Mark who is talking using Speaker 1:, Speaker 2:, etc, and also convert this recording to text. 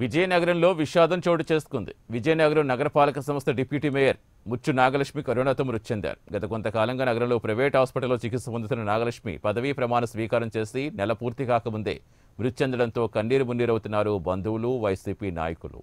Speaker 1: విజయనగరంలో విషాదం చోటు చేసుకుంది. విజయనగరం నగరపాలక సంస్థ డిప్యూటీ మేయర్ ముచ్చు నాగలక్ష్మి కరోనాతో మృతి చెందారు. గత కొంతకాలంగా నగరంలో ప్రైవేట్ హాస్పిటల్లో చికిత్స పొందుతున్న నాగలక్ష్మి పదవీ ప్రమాణ స్వీకారం చేసి నెల పూర్తి కాకముందే మృతి చెందడంతో కన్నీరు మున్నీరవుతున్నారు బంధువులు వైసీపీ నాయకులు.